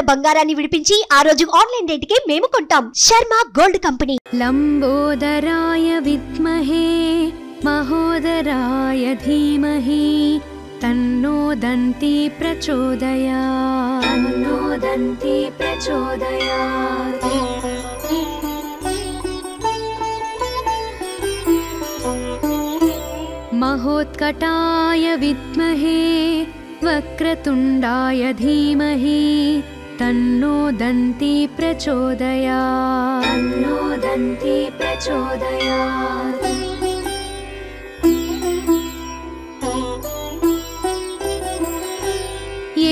ఉన్న బంగారాన్ని విడిపించి ఆ రోజు ఆన్లైన్ రేటుకే మేము కొంటాం శర్మ గోల్డ్ కంపెనీ लम्बोदराय विद्महे महोदराय धीमहि तन्नो दन्ती प्रचोदयात् तन्नो दन्ती प्रचोदयात् महोत्कटाय विद्महे वक्रतुण्डाय धीमहि तन्नो दन्ती प्रचोदयात्। तन्नो दन्ती प्रचोदयात्।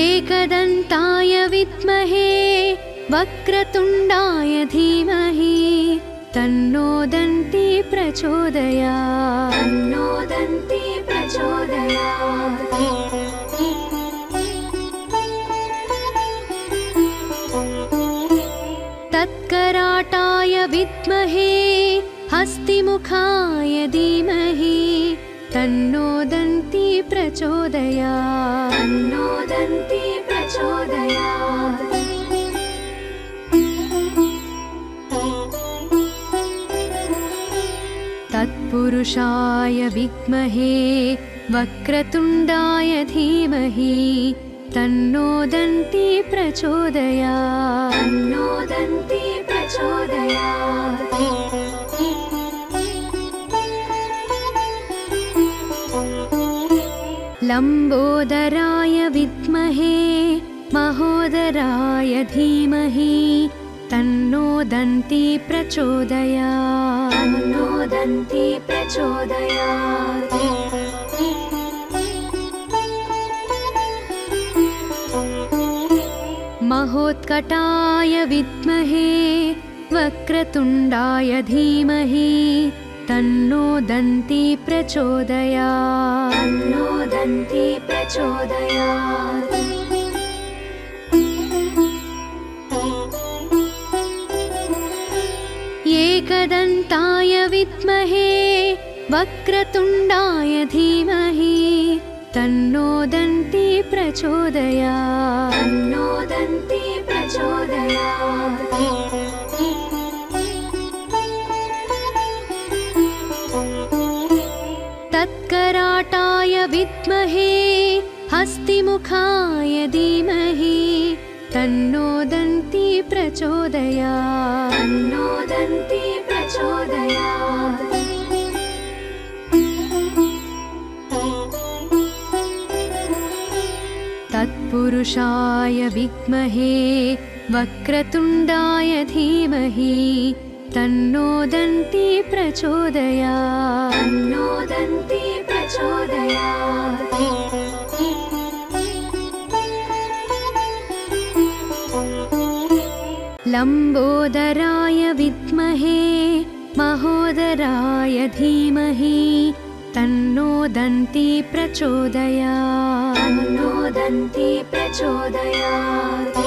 एकदन्ताय विद्महे वक्रतुण्डाय धीमहि तन्नो दन्ती प्रचोदयात्। तन्नो दन्ती प्रचोदयात् तत्कराटाय विद्महे हस्तिमुखाय धीमहि तन्नो दन्ती प्रचोदयात्। तन्नो दन्ती प्रचोदयात्। तत्पुरुषाय विद्महे वक्रतुण्डाय धीमहि तन्नो दन्ती प्रचोदयात्। तन्नो दन्ती प्रचोदयात्। लम्बोदराय विद्महे महोदराय धीमहि तन्नो दन्ती प्रचोदयात्। तन्नो दन्ती प्रचोदयात् महोत्कटाय विद्महे वक्रतुण्डाय धीमहि तन्नो दन्ती प्रचोदयात्। तन्नो दन्ती प्रचोदयात्। एकदन्ताय विद्महे वक्रतुण्डाय धीमहि तन्नो दन्ती प्रचोदयात् तन्नो दन्ती प्रचोदयात् तत्कराटाय विद्महे हस्तिमुखाय धीमहि तन्नो दन्ती प्रचोदयात् तन्नो दन्ती प्रचोदयात् तत्पुरुषाय विद्महे वक्रतुण्डाय धीमहि तन्नो दन्ती प्रचोदयात्। तन्नो दन्ती प्रचोदयात्। लम्बोदराय विद्महे महोदराय धीमहि तन्नो दन्ती प्रचोदयात्। तन्नो दन्ती प्रचोदयात्।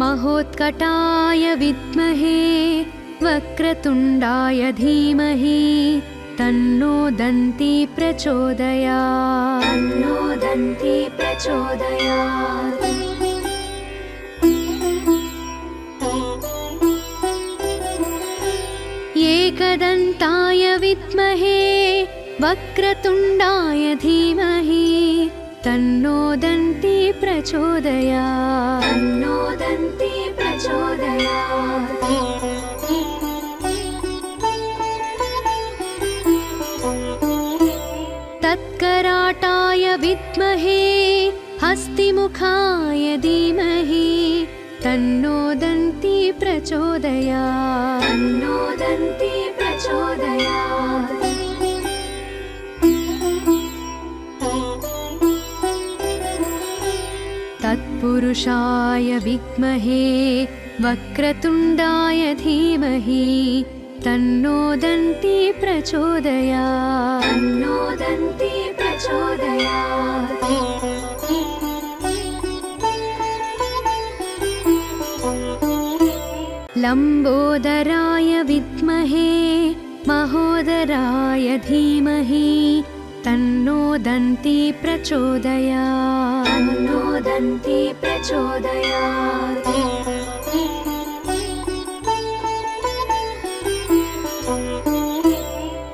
महोत्कटाय विद्महे वक्रतुण्डाय धीमहि तन्नो दन्ती प्रचोदयात्। तन्नो दन्ती प्रचोदयात् एकदन्ताय विद्महे वक्रतुण्डाय धीमहि तन्नो दन्ती प्रचोदयात्। तन्नो दन्ती प्रचोदयात्। तत्कराटाय विद्महे हस्तिमुखाय धीमहि तन्नो दन्ती प्रचोदयात्। तन्नो दन्ती प्रचोदयात्। तत्पुरुषाय विद्महे वक्रतुण्डाय धीमहि तन्नो दन्ती प्रचोदयात्। तन्नो दन्ती प्रचोदयात् लम्बोदराय विद्महे महोदराय धीमहि तन्नो दन्ति प्रचोदयात्। तन्नो दन्ति प्रचोदयात्।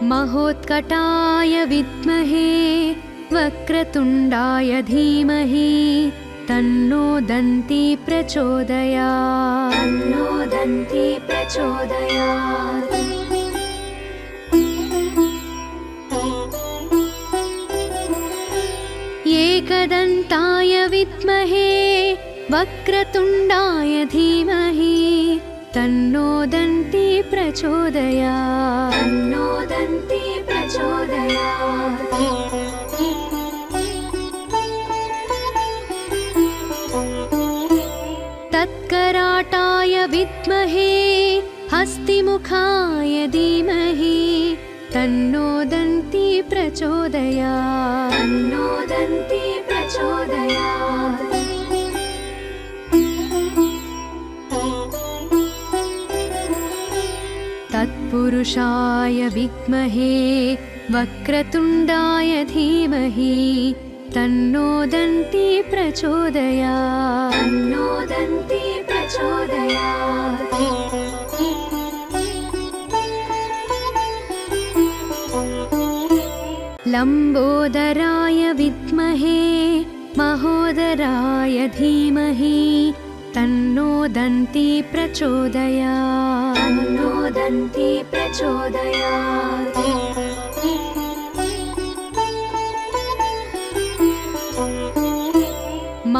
महोत्कटाय विद्महे वक्रतुण्डाय धीमहि तन्नो दन्ति प्रचोदयात्। तन्नो दन्ति प्रचोदयात्। एकदन्ताय विद्महे वक्रतुण्डाय धीमहि तन्नो दन्ति प्रचोदयात्। तन्नो दन्ति प्रचोदयात् विद्महे हस्तिमुखाय धीमहि तन्नो दन्ति प्रचोदयात्। तन्नो दन्ति प्रचोदयात्। तत्पुरुषाय विद्महे वक्रतुण्डाय धीमहि तन्नो दन्ति प्रचोदयात्। तन्नो दन्ति प्रचोदयात् लम्बोदराय विद्महे महोदराय धीमहि तन्नो दन्ति प्रचोदयात्। तन्नो दन्ति प्रचोदयात्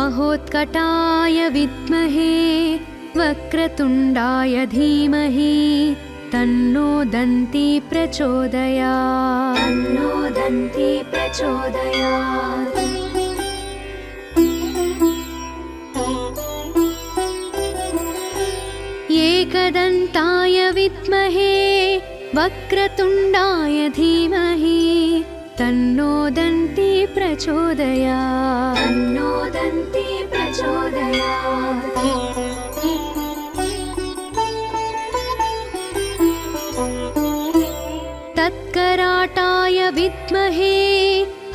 महोत्कटाय विद्महे वक्रतुण्डाय धीमहि तन्नो दन्ति प्रचोदयात्। तन्नो दन्ति प्रचोदयात्। एकदन्ताय विद्महे वक्रतुण्डाय धीमहि तन्नो दन्ति प्रचोदयात् तन्नो दन्ति प्रचोदयात् तत्कराटाय विद्महे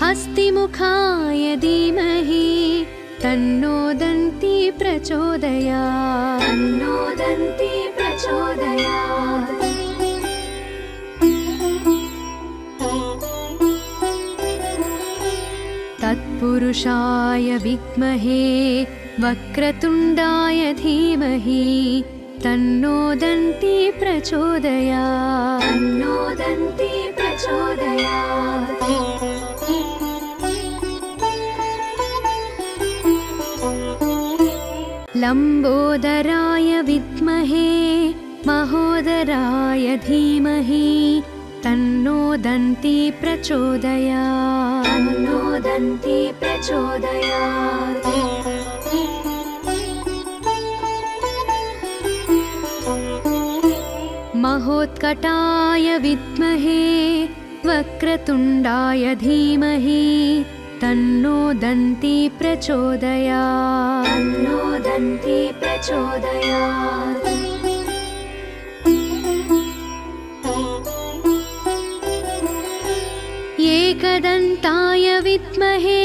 हस्तिमुखाय धीमहि तन्नो दन्ति प्रचोदयात् तन्नो तत्पुरुषाय विद्महे वक्रतुण्डाय धीमहि तन्नो दन्ति प्रचोदयात्। तन्नो दन्ति प्रचोदयात्। लम्बोदराय विद्महे महोदराय धीमहि तन्नो दन्ति प्रचोदयात्। तन्नो दन्ति प्रचोदयात्। महोत्कटाय विद्महे वक्रतुण्डाय धीमहि तन्नो दन्ति प्रचोदयात्। तन्नो दन्ति प्रचोदयात् एकदन्ताय विद्महे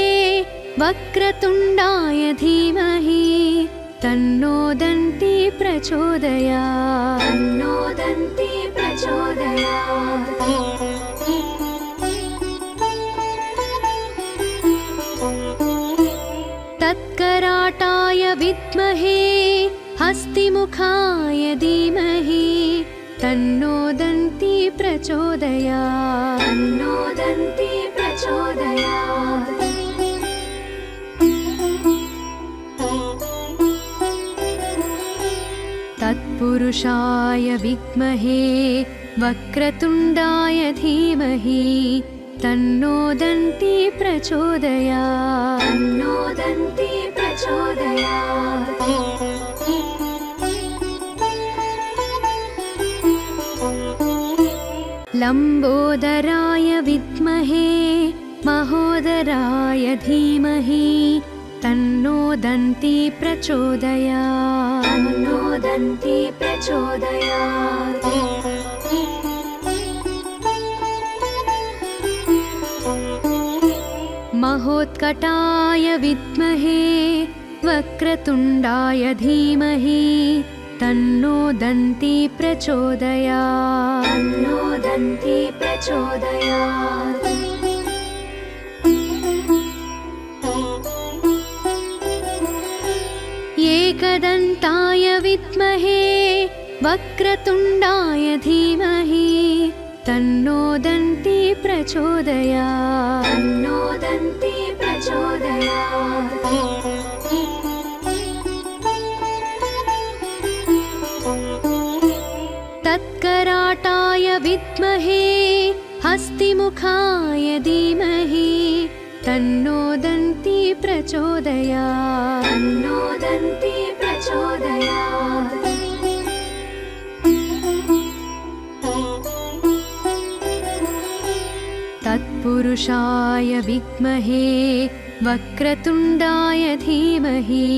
वक्रतुण्डाय धीमहि तन्नो दन्ति प्रचोदयात्। तन्नो दन्ति प्रचोदयात्। तत्कराटाय विद्महे हस्तिमुखाय धीमहि तन्नो दन्ति प्रचोदयात् तन्नो दन्ति प्रचोदयात् तत्पुरुषाय विद्महे वक्रतुण्डाय धीमहि तन्नो दन्ति प्रचोदयात् तन्नो लम्बोदराय विद्महे महोदराय धीमहि तन्नो दन्ति प्रचोदयात्। तन्नो दन्ति प्रचोदयात्। महोत्कटाय विद्महे वक्रतुण्डाय धीमहि तन्नो दन्ती प्रचोदयात्। तन्नो दन्ती प्रचोदयात्। एकदन्ताय विद्महे वक्रतुण्डाय धीमहि तन्नो दन्ती प्रचोदयात्। तन्नो दन्ती प्रचोदयात् तत्कराटाय विद्महे हस्तिमुखाय धीमहि तन्नो दन्ती प्रचोदयात्। तन्नो दन्ती प्रचोदयात्। तत्पुरुषाय विद्महे वक्रतुण्डाय धीमहि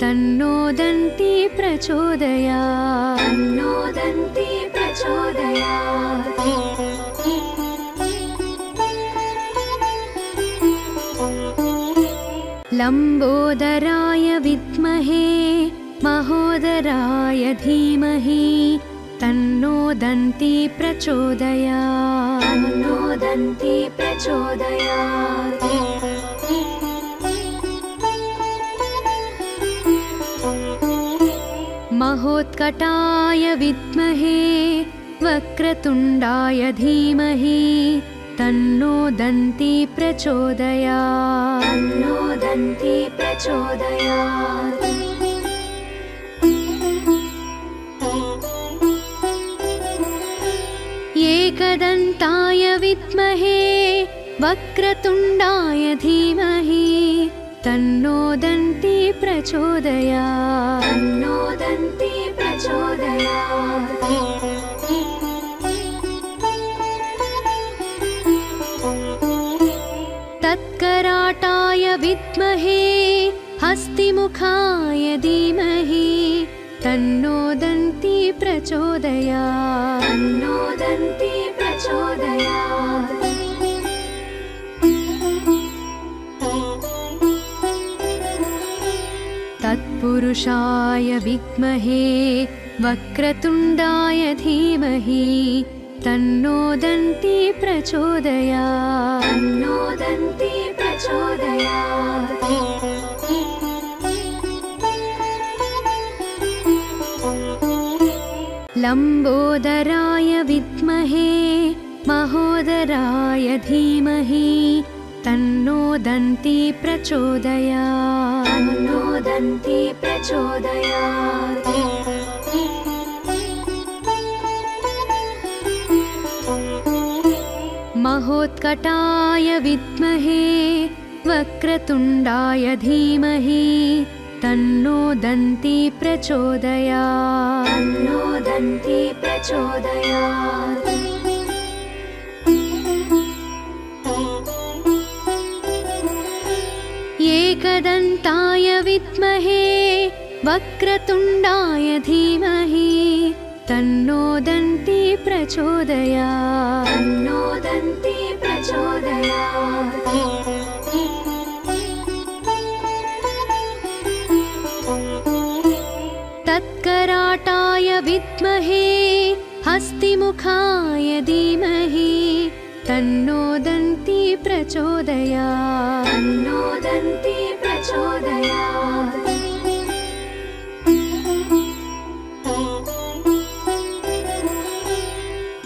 तन्नो दन्ती प्रचोदयात्। तन्नो दन्ती लम्बोदराय विद्महे महोदराय धीमहि तन्नो दन्ती प्रचोदयात्। तन्नो दन्ती प्रचोदयात् महोत्कटाय विद्महे वक्रतुण्डाय धीमहि तन्नो दन्ती प्रचोदयात्। तन्नो दन्ती प्रचोदयात्। एकदन्ताय विद्महे वक्रतुण्डाय धीमहि तन्नो दन्ती प्रचोदयात् तन्नो दन्ती प्रचोदयात् तत्कराटाय विद्महे हस्तिमुखाय धीमहि। तन्नो दन्ती प्रचोदयात् तन्नो तत्पुरुषाय विद्महे वक्रतुण्डाय धीमहि तन्नो दन्ती प्रचोदयात्। तन्नो दन्ती प्रचोदयात्। लम्बोदराय विद्महे महोदराय धीमहि तन्नो दन्ती प्रचोदयात् तन्नो दन्ती प्रचोदयात्। महोत्कटाय विद्महे वक्रतुण्डाय धीमहि तन्नो दन्ती प्रचोदयात्। तन्नो दन्ती प्रचोदयात् एकदन्ताय विद्महे वक्रतुण्डाय धीमहि तन्नो दन्ती प्रचोदयात्। तन्नो दन्ती प्रचोदयात्। तत्कराटाय विद्महे हस्तिमुखाय धीमहि तन्नो दन्ती प्रचोदयात् तन्नो दन्ती प्रचोदयात्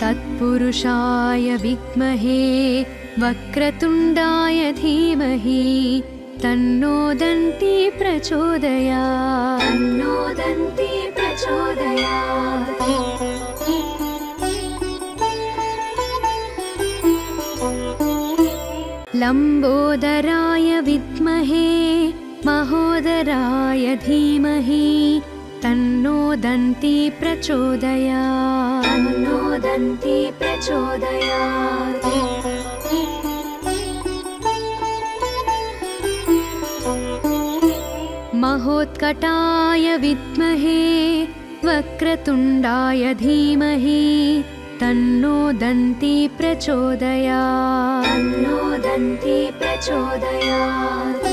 तत्पुरुषाय विद्महे वक्रतुण्डाय धीमहि तन्नो दन्ती प्रचोदयात् तन्नो दन्ती प्रचोदयात् लम्बोदराय विद्महे महोदराय धीमहि तन्नो दन्ती प्रचोदयात्। तन्नो दन्ती प्रचोदयात्। महोत्कटाय विद्महे वक्रतुण्डाय धीमहि तन्नो दन्ती प्रचोदयात्। तन्नो दन्ति प्रचोदयात्।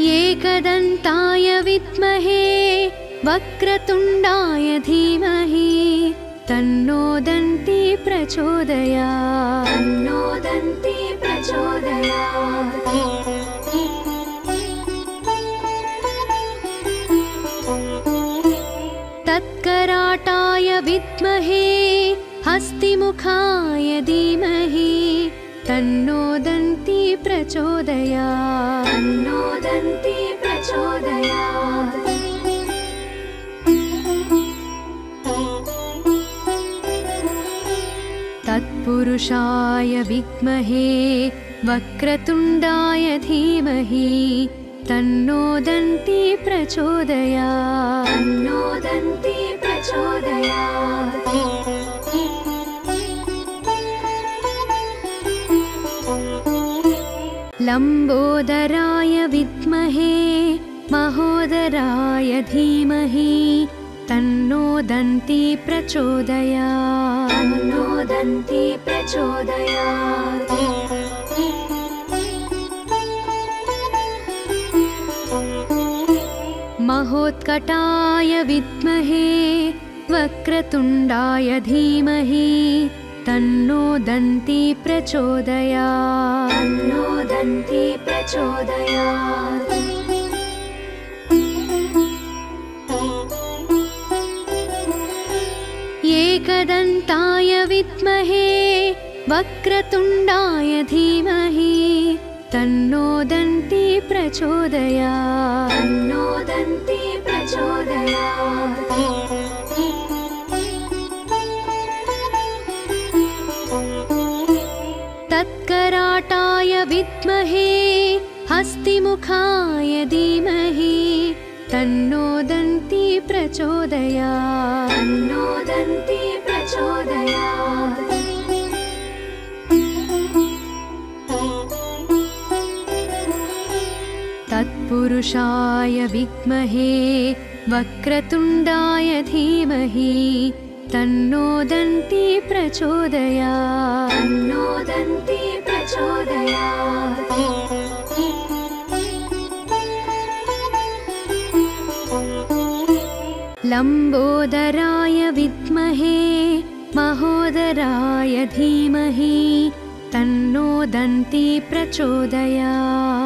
एकदन्ताय विद्महे वक्रतुण्डाय धीमहि तन्नो दन्ति प्रचोदयात्। तन्नो दन्ति प्रचोदयात् तत्कराटाय विद्महे हस्तिमुखाय धीमहि तन्नो दन्ति प्रचोदयात्। तन्नो दन्ति प्रचोदयात्। तत्पुरुषाय विद्महे वक्रतुण्डाय धीमहि तन्नो दन्ति प्रचोदयात्। तन्नो दन्ति प्रचोदयात्। लम्बोदराय विद्महे महोदराय धीमहि तन्नो दन्ति प्रचोदयात्। तन्नो दन्ति प्रचोदयात् महोत्कटाय विद्महे वक्रतुण्डाय धीमहि तन्नो दन्ति प्रचोदयात्। तन्नो दन्ति प्रचोदयात्। एकदन्ताय विद्महे वक्रतुण्डाय धीमहि तन्नो दन्ति प्रचोदयात्। तन्नो दन्ति प्रचोदयात्। तत्कराटाय विद्महे हस्तिमुखाय धीमहि तन्नो दन्ति प्रचोदयात्। तन्नो तत्पुरुषाय विद्महे वक्रतुण्डाय धीमहि तन्नो दन्ति प्रचोदयात्। तन्नो दन्ति प्रचोदयात्। लम्बोदराय विद्महे महोदराय धीमहि तन्नो दन्ति प्रचोदयात्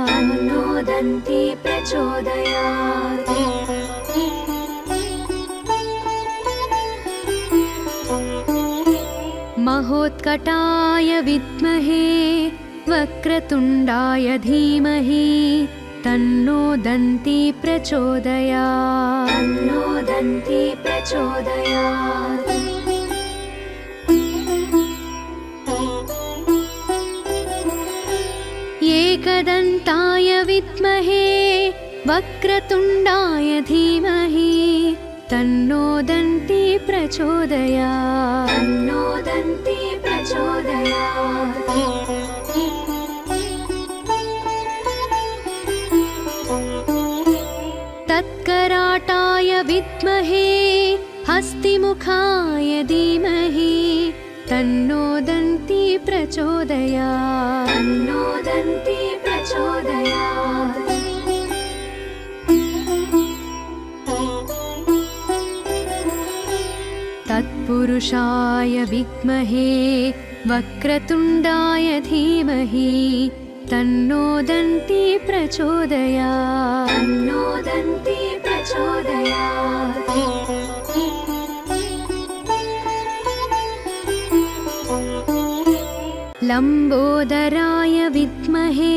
महोत्कटाय विद्महे वक्रतुण्डाय धीमहि तन्नो दन्ति प्रचोदयात्। तन्नो दन्ति प्रचोदयात् एकदन्ताय विद्महे वक्रतुण्डाय धीमहि तन्नो दन्ति प्रचोदयात्। तन्नो दन्ति प्रचोदयात्। तत्कराटाय विद्महे हस्तिमुखाय धीमहि तन्नो दन्ति प्रचोदयात्। तन्नो दन्ति प्रचोदयात्। तत्पुरुषाय विद्महे वक्रतुण्डाय धीमहि तन्नो दन्ति प्रचोदयात्। तन्नो दन्ति प्रचोदयात् लम्बोदराय विद्महे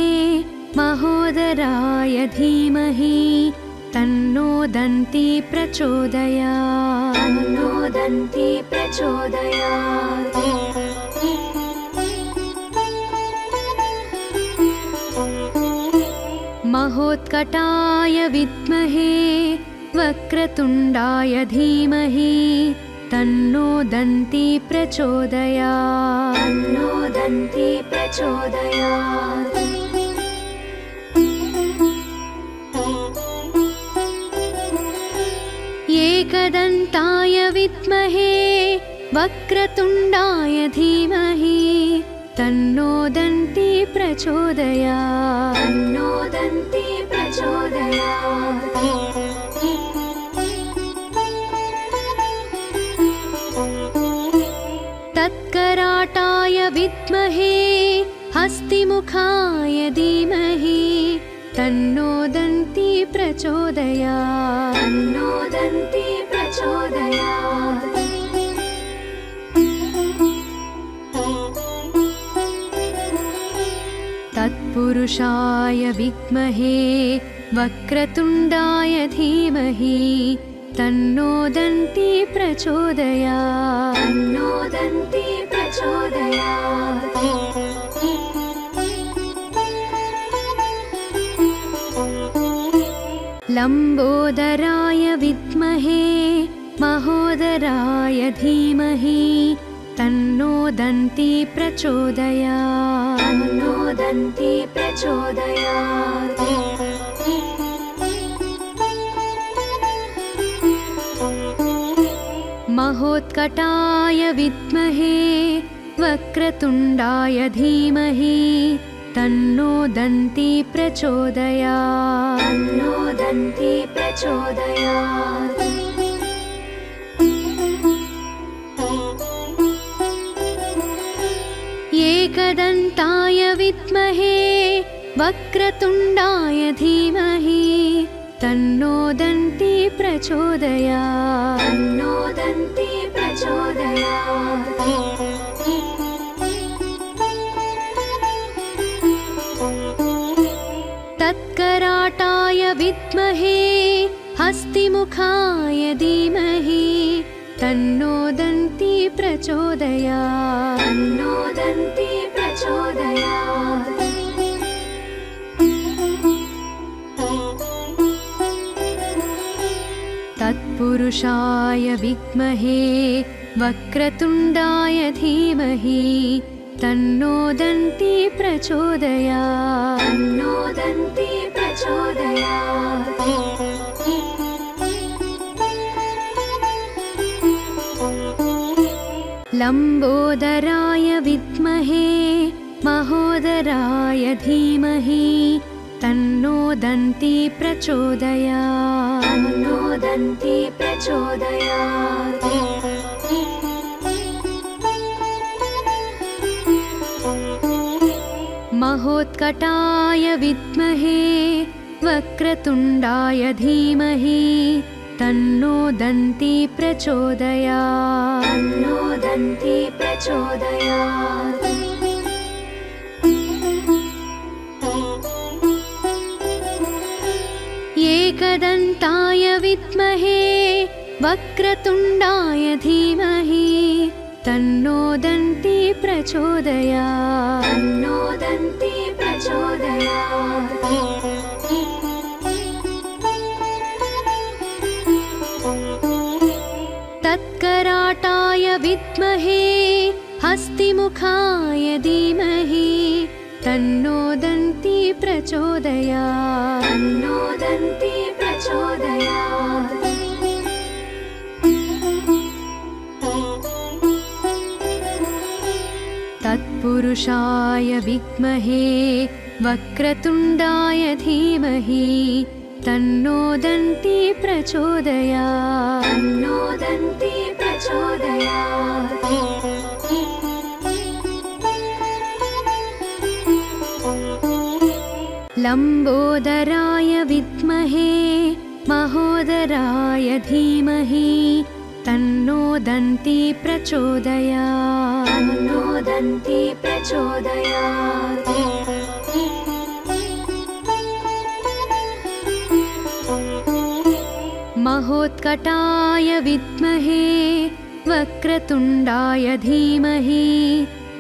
महोदराय धीमहि तन्नो दन्ति प्रचोदयात्। तन्नो दन्ति प्रचोदयात्। महोत्कटाय विद्महे वक्रतुण्डाय धीमहि तन्नो दन्ति प्रचोदयात्। तन्नो दन्ति प्रचोदयात्। एकदन्ताय विद्महे वक्रतुण्डाय धीमहि तन्नो दन्ती प्रचोदयात्। तन्नो दन्ती प्रचोदयात् विद्महे हस्तिमुखाय धीमहि तन्नो दन्ती प्रचोदयात्। तन्नो दन्ती प्रचोदयात्। तत्पुरुषाय विद्महे वक्रतुण्डाय धीमहि तन्नो दन्ती प्रचोदयात्। तन्नो दन्ती लम्बोदराय विद्महे महोदराय धीमहि तन्नो दन्ती प्रचोदयात्। तन्नो दन्ती प्रचोदयात् महोत्कटाय विद्महे वक्रतुण्डाय धीमहि तन्नो दन्ती प्रचोदयात्। तन्नो दन्ती प्रचोदयात्। एकदन्ताय विद्महे वक्रतुण्डाय धीमहि तन्नो दन्ती प्रचोदयात्। तन्नो दन्ती प्रचोदयात्। तत्कराटाय विद्महे हस्तिमुखाय धीमहि तन्नो दन्ती प्रचोदयात्। तन्नो दन्ती प्रचोदयात् तत्पुरुषाय विद्महे वक्रतुण्डाय धीमहि तन्नो दन्ती प्रचोदयात्। तन्नो दन्ती प्रचोदयात्। लम्बोदराय विद्महे महोदराय धीमहि तन्नो दन्ती प्रचोदयात्। तन्नो दन्ती प्रचोदयात्। महोत्कटाय विद्महे वक्रतुण्डाय धीमहि तन्नो दन्ती प्रचोदयात्। तन्नो दन्ती प्रचोदयात् एकदन्ताय विद्महे वक्रतुण्डाय धीमहि तन्नो दन्ती प्रचोदयात्। तन्नो दन्ती प्रचोदयात्। तत्कराटाय विद्महे हस्तिमुखाय धीमहि तन्नो दन्ती प्रचोदयात्। तन्नो दन्ती प्रचोदयात्। तत्पुरुषाय विद्महे वक्रतुण्डाय धीमहि तन्नो दन्ती प्रचोदयात्। तन्नो दन्ती प्रचोदयात् लम्बोदराय विद्महे महोदराय धीमहि तन्नो दन्ती प्रचोदयात्। तन्नो दन्ती प्रचोदयात्। महोत्कटाय विद्महे वक्रतुण्डाय धीमहि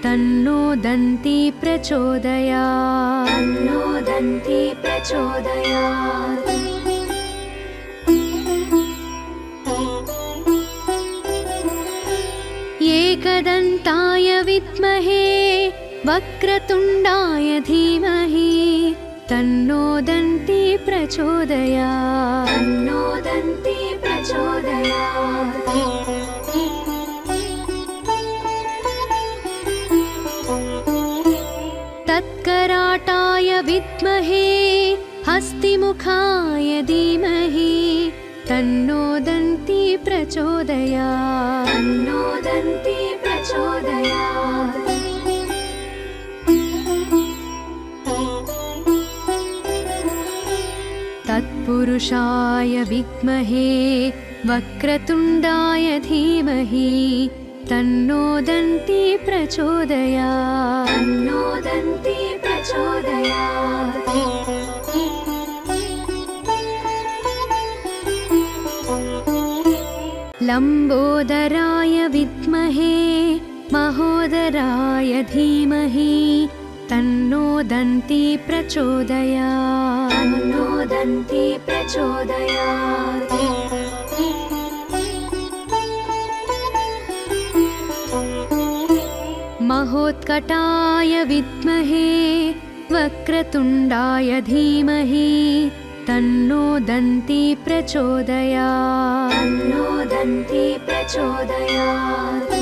तन्नो दन्ती प्रचोदयात् तन्नो दन्ती प्रचोदयात्। एकदन्ताय विद्महे वक्रतुण्डाय धीमहि तन्नो दन्ती प्रचोदयात्। तन्नो दन्ती प्रचोदयात् विद्महे हस्तिमुखाय धीमहि तन्नो दन्ती प्रचोदयात्। तन्नो दन्ती प्रचोदयात्। तत्पुरुषाय विद्महे वक्रतुण्डाय धीमहि तन्नो दन्ती प्रचोदयात्। तन्नो दन्ती लम्बोदराय विद्महे महोदराय धीमहि तन्नो दन्ती प्रचोदयात्। तन्नो दन्ती प्रचोदयात् महोत्कटाय विद्महे वक्रतुण्डाय धीमहि तन्नो दन्ती प्रचोदयात्। तन्नो दन्ती प्रचोदयात्।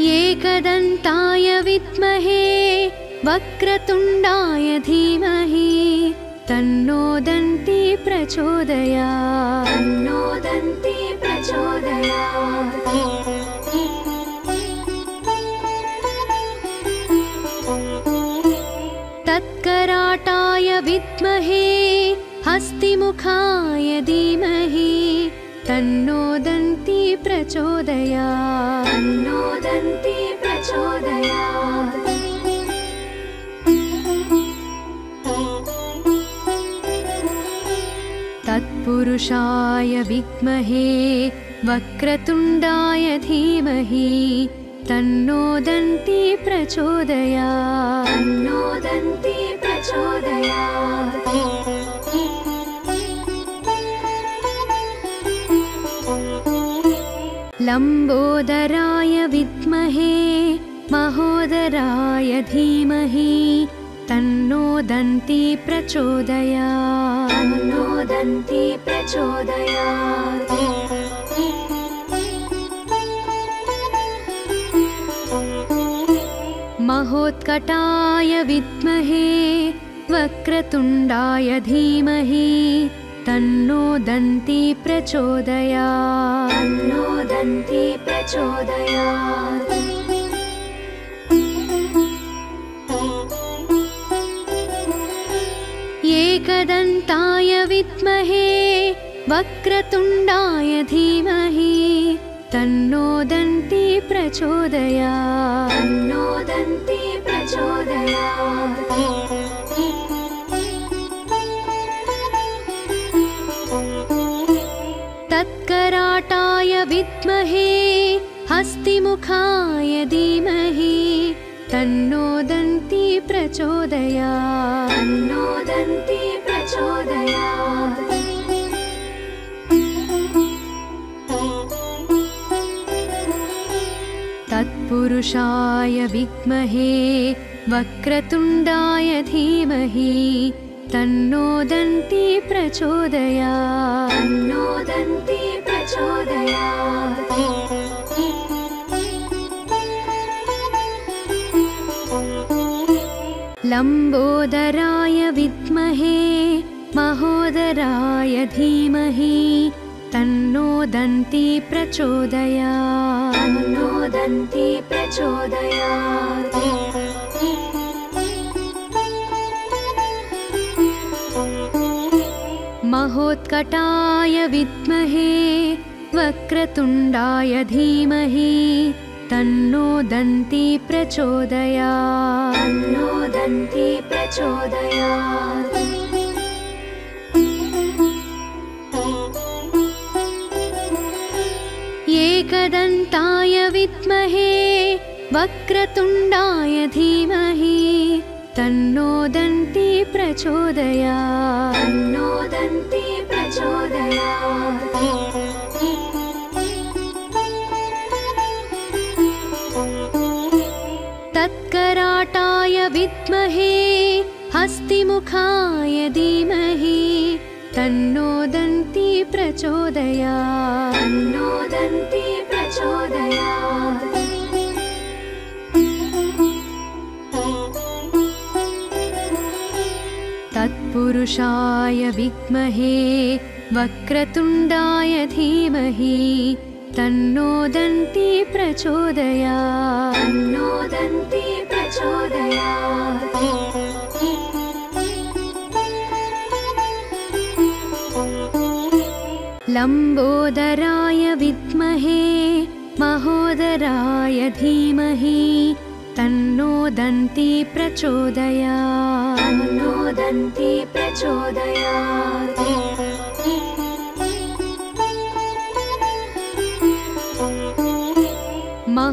एकदन्ताय विद्महे वक्रतुण्डाय धीमहि तन्नो दन्ती प्रचोदयात्। तन्नो दन्ती प्रचोदयात्। तत्कराटाय विद्महे हस्तिमुखाय धीमहि तन्नो दन्ती प्रचोदयात्। तन्नो दन्ती प्रचोदयात् तत्पुरुषाय विद्महे वक्रतुण्डाय धीमहि तन्नो दन्ती प्रचोदयात्। तन्नो दन्ती प्रचोदयात्। लम्बोदराय विद्महे महोदराय धीमहि तन्नो दन्ती प्रचोदयात्। तन्नो दन्ती प्रचोदयात्। महोत्कटाय विद्महे वक्रतुण्डाय धीमहि तन्नो दन्ती प्रचोदयात्। तन्नो दन्ती प्रचोदयात् एकदन्ताय विद्महे वक्रतुण्डाय धीमहि तन्नो दन्ती प्रचोदयात्। तन्नो दन्ती प्रचोदयात्। तत्कराटाय विद्महे हस्तिमुखाय धीमहि तन्नो दन्ती प्रचोदयात्। तन्नो दन्ती प्रचोदयात्। तत्पुरुषाय विद्महे वक्रतुण्डाय धीमहि तन्नो दन्ती प्रचोदयात्। तन्नो दन्ती प्रचोदयात् लम्बोदराय विद्महे महोदराय धीमहि तन्नो दन्ती प्रचोदयात्। तन्नो दन्ती प्रचोदयात्। महोत्कटाय विद्महे वक्रतुण्डाय धीमहि तन्नो दन्ती तन्नो दन्ती प्रचोदयात्। एकदन्ताय विद्महे वक्रतुण्डाय धीमहि तन्नो दन्ती प्रचोदयात्। तन्नो दन्ती प्रचोदयात् विद्महे हस्तिमुखाय धीमहि तन्नो दन्ती प्रचोदयात्। तन्नो दन्ती प्रचोदयात्। तत्पुरुषाय विद्महे वक्रतुण्डाय धीमहि तन्नो दन्ती प्रचोदयात्। तन्नो दन्ती प्रचोदयात्। लम्बोदराय विद्महे महोदराय धीमहि तन्नो दन्ती प्रचोदयात्। तन्नो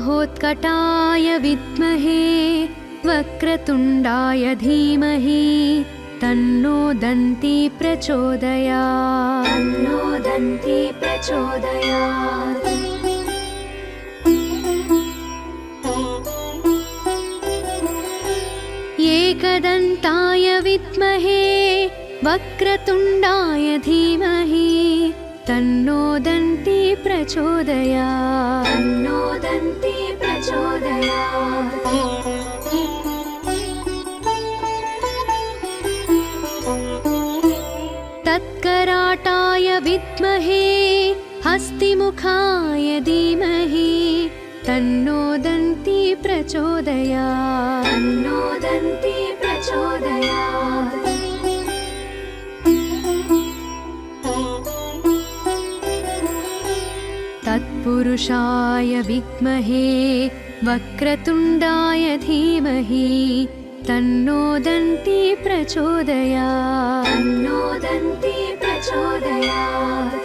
महोत्कटाय विद्महे वक्रतुण्डाय धीमहि तन्नो दन्ती प्रचोदयात्। तन्नो दन्ती प्रचोदयात्। एकदन्ताय विद्महे वक्रतुण्डाय धीमहि तन्नो दन्ती प्रचोदयात्। तन्नो दन्ती प्रचोदयात्। तत्कराटाय विद्महे हस्तिमुखाय धीमहि तन्नो दन्ती प्रचोदयात्। तन्नो दन्ती प्रचोदयात् तत्पुरुषाय विद्महे वक्रतुण्डाय धीमहि तन्नो दन्ती प्रचोदयात्। तन्नो दन्ती प्रचोदयात्।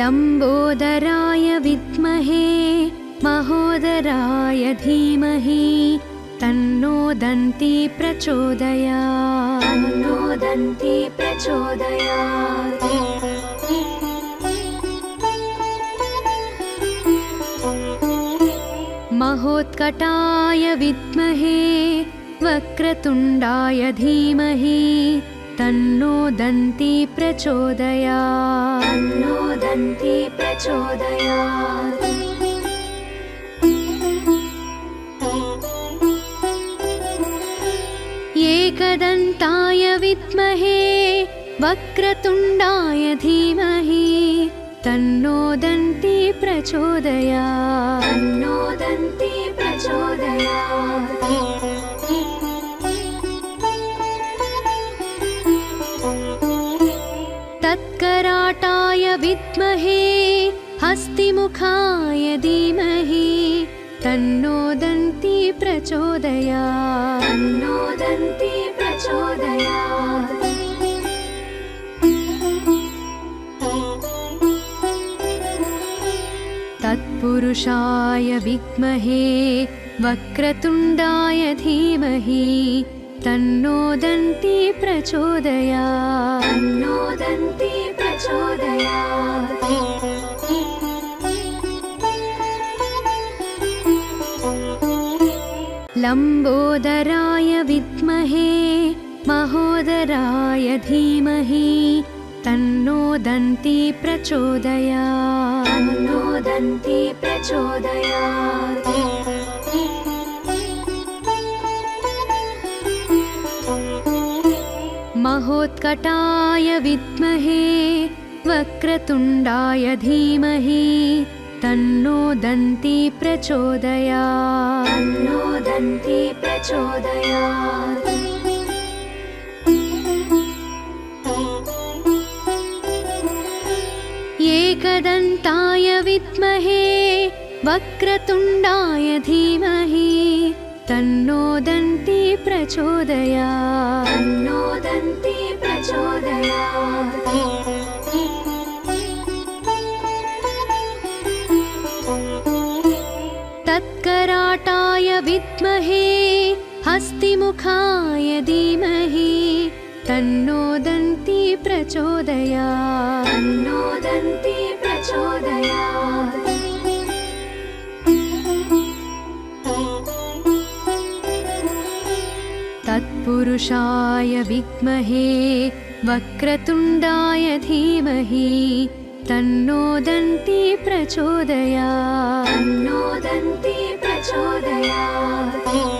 लम्बोदराय विद्महे महोदराय धीमहि तन्नो दन्ती प्रचोदयात् तन्नो दन्ती प्रचोदयात्। महोत्कटाय विद्महे वक्रतुण्डाय धीमहि तन्नो दन्ती प्रचोदयात्। तन्नो दन्ती प्रचोदयात् एकदन्ताय विद्महे वक्रतुण्डाय धीमहि तन्नो दन्ती प्रचोदयात्। तन्नो दन्ती प्रचोदयात्। तत्कराटाय विद्महे हस्तिमुखाय धीमहि तन्नो दन्ती प्रचोदयात् तन्नो दन्ती प्रचोदयात् तत्पुरुषाय विद्महे वक्रतुण्डाय धीमहि तन्नो दन्ती प्रचोदयात् तन्नो लम्बोदराय विद्महे महोदराय धीमहि तन्नो दन्ती प्रचोदयात्। तन्नो दन्ती प्रचोदयात्। महोत्कटाय विद्महे वक्रतुण्डाय धीमहि तन्नो दन्ती प्रचोदयात्। तन्नो दन्ती प्रचोदयात्। एकदन्ताय विद्महे वक्रतुण्डाय धीमहि तन्नो दन्ती प्रचोदयात्। तन्नो दन्ती प्रचोदयात् य विद्महे हस्तिमुखाय धीमहि तन्नोदन्ति प्रचोदया तत्पुरुषाय विद्महे वक्रतुण्डाय धीमहि तन्नोदन्ति प्रचोदया नोदन्ति प्रचोदयात्